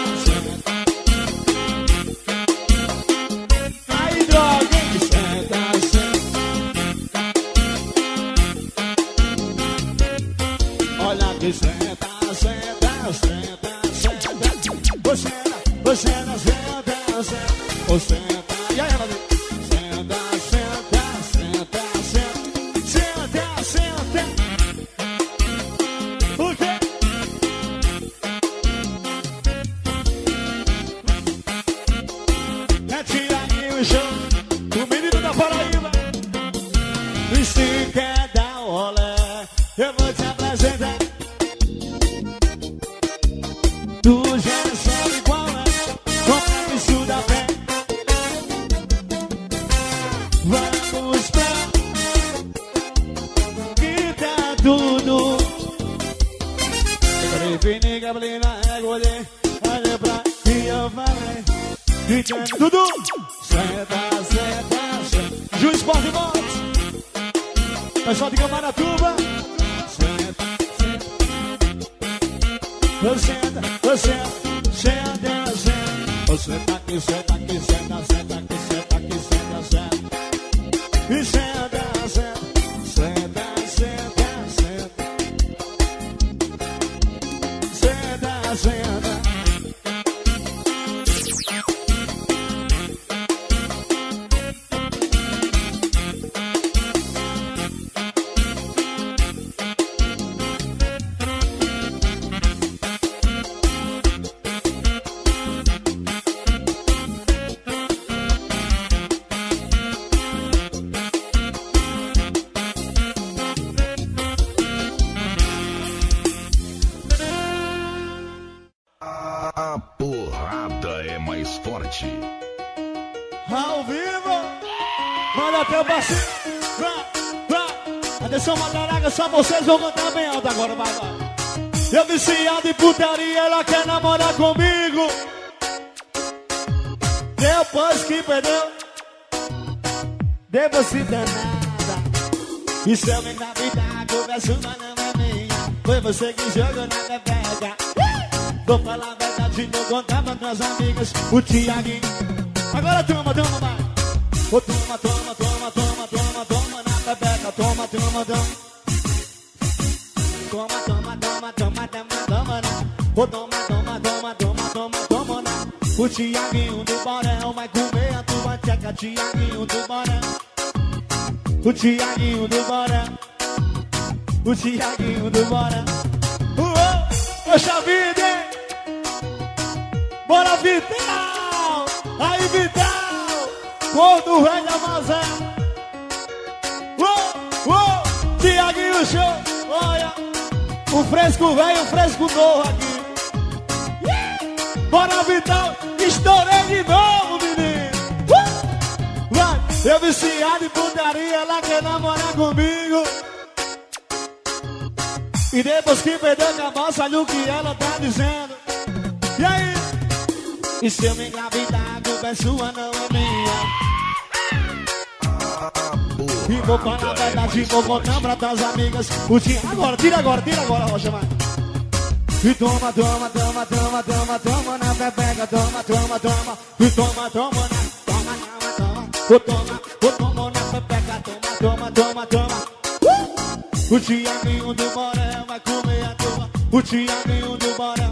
senta, senta, senta, senta. Senta aqui, senta tá aqui, senta, tá senta. Vocês vão cantar bem alto agora, vai, vai. Eu viciado em putaria, ela quer namorar comigo. Depois que perdeu, depois se danada. E se eu me engravidar, conversa uma não é minha. Foi você que jogou na bebeca. Vou falar a verdade, vou contar pra minhas amigas. O Tiaguinho. Agora toma, toma, vai. Toma, toma, toma, Tiaguinho do Borel vai comer a tua tcheca, Tiaguinho do Borel. O Tiaguinho do Borel. O Tiaguinho do Borel. Uou, poxa vida, hein? Bora, Vital! Aí, Vital! Gordo, velho, Amazé! Uou, uou! Tiaguinho Show! Olha! O fresco velho, o fresco novo aqui. Bora, Vital, estourei de novo, menino. Uh! Vai, eu viciado em putaria, ela quer namorar comigo. E depois que perdeu a cabeça, olha o que ela tá dizendo. E aí? E se eu me engravidar, a culpa é sua, não é minha. E vou falar a verdade, vou contar pra tuas amigas O dia agora, tira agora, tira agora, Rocha, vai E toma, toma, toma, toma, toma, toma na pepeca Toma, toma, toma, e toma, toma na Toma, toma, toma, o toma, o toma na pepeca Toma, toma, toma, toma. Uh! O Tiaguinho do Borel vai comer a tua O Tiaguinho do Borel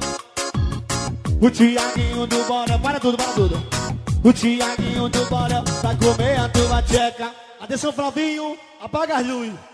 O Tiaguinho do Borel, para tudo, para tudo. O Tiaguinho do Borel vai comer a tua tcheca. Atenção, Flavinho, apaga as luzes.